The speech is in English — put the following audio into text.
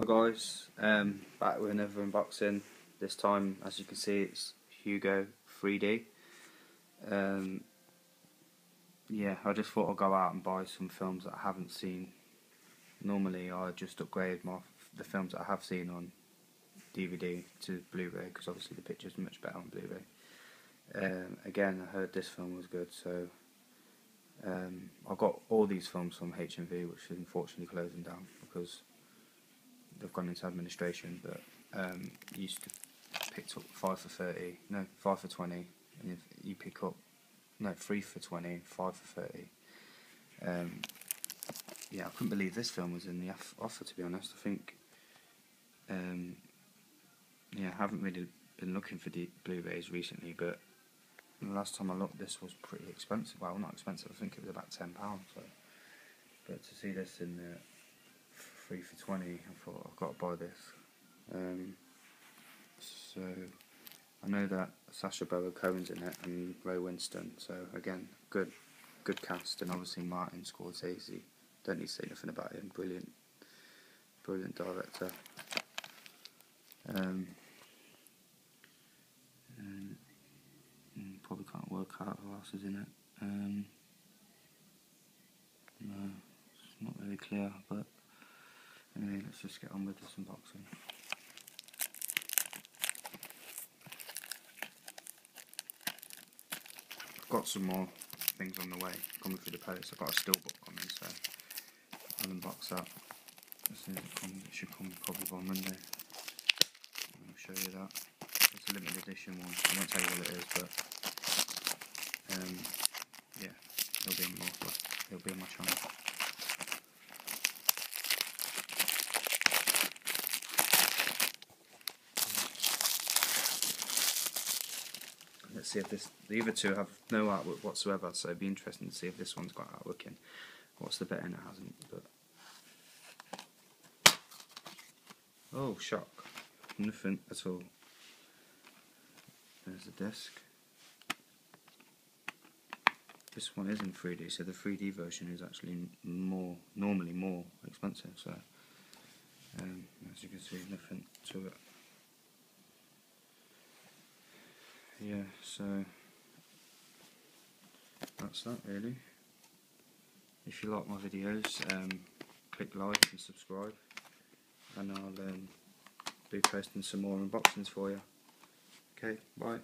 Hi guys, um, back with another unboxing. This time, as you can see, it's Hugo 3D. Um, yeah, I just thought I'd go out and buy some films that I haven't seen. Normally, I just upgrade my the films that I have seen on DVD to Blu-ray because obviously the picture's much better on Blu-ray. Um, again, I heard this film was good, so um, I got all these films from HMV, which is unfortunately closing down because they've gone into administration, but um, you used to pick up five for thirty, no, five for twenty, and if you pick up no three for twenty, five for thirty. Um, yeah, I couldn't believe this film was in the offer. To be honest, I think um, yeah, I haven't really been looking for the Blu-rays recently, but the last time I looked, this was pretty expensive. Well, not expensive. I think it was about ten pounds. So, but to see this in the three for 20 I thought I've got to buy this. Um, so I know that Sacha Baron Cohen's in it and Ray Winstone so again good good cast and obviously Martin Scorsese. Don't need to say nothing about him brilliant brilliant director. Um, and, and probably can't work out who else is in it. Um, no it's not very clear but Anyway, let's just get on with this unboxing. I've got some more things on the way coming through the post. I've got a steelbook coming, so I'll unbox that as soon as it comes. It should come probably by Monday. I'll show you that. It's a limited edition one. I won't tell you what it is, but um, yeah, it'll be in more. It'll be on my channel. Let's see if this. The other two have no artwork whatsoever, so it'd be interesting to see if this one's got artwork in. What's the bet it hasn't? But oh, shock! Nothing at all. There's the disc. This one is in 3D, so the 3D version is actually more normally more expensive. So um, as you can see, nothing to it. Yeah, so that's that really. If you like my videos, um, click like and subscribe, and I'll um, be posting some more unboxings for you. Okay, bye.